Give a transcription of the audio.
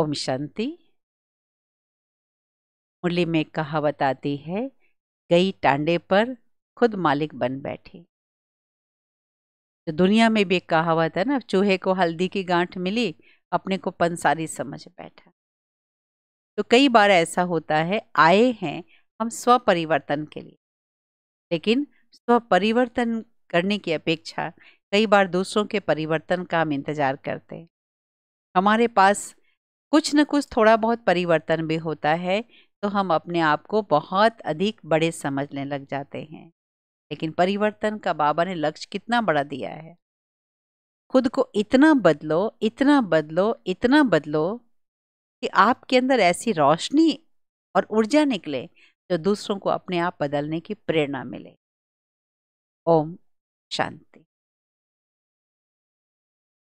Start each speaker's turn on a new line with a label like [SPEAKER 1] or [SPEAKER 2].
[SPEAKER 1] ओम शांति। मुरली में कहावत आती है, गई टांडे पर खुद मालिक बन बैठी। तो दुनिया में भी एक कहावत है ना, चूहे को हल्दी की गांठ मिली, अपने को पंसारी समझ बैठा। तो कई बार ऐसा होता है, आए हैं हम स्व परिवर्तन के लिए। लेकिन स्व परिवर्तन करने की अपेक्षा कई बार दूसरों के परिवर्तन का हम इंतज़ार करते हैं। हमारे पास कुछ न कुछ थोड़ा बहुत परिवर्तन भी होता है तो हम अपने आप को बहुत अधिक बड़े समझने लग जाते हैं। लेकिन परिवर्तन का बाबा ने लक्ष्य कितना बड़ा दिया है। खुद को इतना बदलो इतना बदलो इतना बदलो कि आपके अंदर ऐसी रोशनी और ऊर्जा निकले जो दूसरों को अपने आप बदलने की प्रेरणा मिले। ओम शांति।